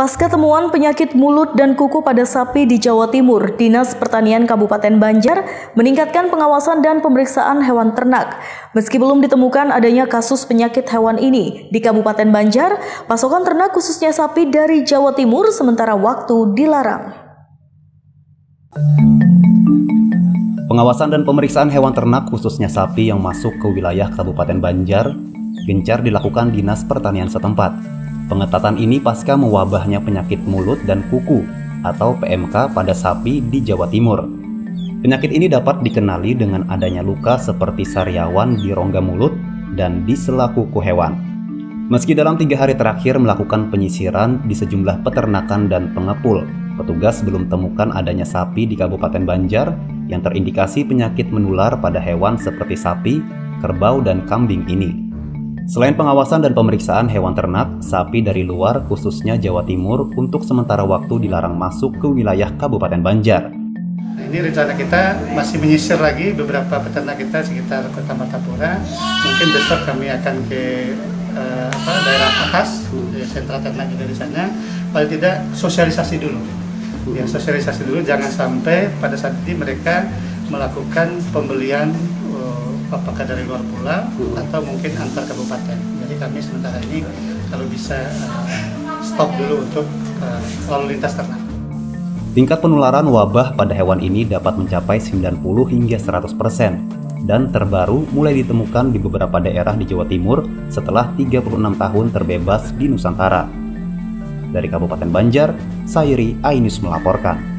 Pasca temuan penyakit mulut dan kuku pada sapi di Jawa Timur, Dinas Pertanian Kabupaten Banjar meningkatkan pengawasan dan pemeriksaan hewan ternak. Meski belum ditemukan adanya kasus penyakit hewan ini di Kabupaten Banjar, pasokan ternak khususnya sapi dari Jawa Timur sementara waktu dilarang. Pengawasan dan pemeriksaan hewan ternak khususnya sapi yang masuk ke wilayah Kabupaten Banjar gencar dilakukan Dinas Pertanian setempat. Pengetatan ini pasca mewabahnya penyakit mulut dan kuku atau PMK pada sapi di Jawa Timur. Penyakit ini dapat dikenali dengan adanya luka seperti sariawan di rongga mulut dan di sela kuku hewan. Meski dalam tiga hari terakhir melakukan penyisiran di sejumlah peternakan dan pengepul, petugas belum temukan adanya sapi di Kabupaten Banjar yang terindikasi penyakit menular pada hewan seperti sapi, kerbau, dan kambing ini. Selain pengawasan dan pemeriksaan hewan ternak, sapi dari luar khususnya Jawa Timur untuk sementara waktu dilarang masuk ke wilayah Kabupaten Banjar. Ini rencana kita masih menyisir lagi beberapa peternak kita sekitar Kota Martapura. Mungkin besok kami akan ke uh, apa, daerah atas, di sentra ternak juga di sana. Paling tidak sosialisasi dulu. Ya, sosialisasi dulu jangan sampai pada saat ini mereka melakukan pembelian apakah dari luar pulau atau mungkin antar kabupaten. Jadi kami sementara ini kalau bisa uh, stop dulu untuk uh, lalu lintas ternak. Tingkat penularan wabah pada hewan ini dapat mencapai 90 hingga 100 persen dan terbaru mulai ditemukan di beberapa daerah di Jawa Timur setelah 36 tahun terbebas di Nusantara. Dari Kabupaten Banjar, Sairi Ainus melaporkan.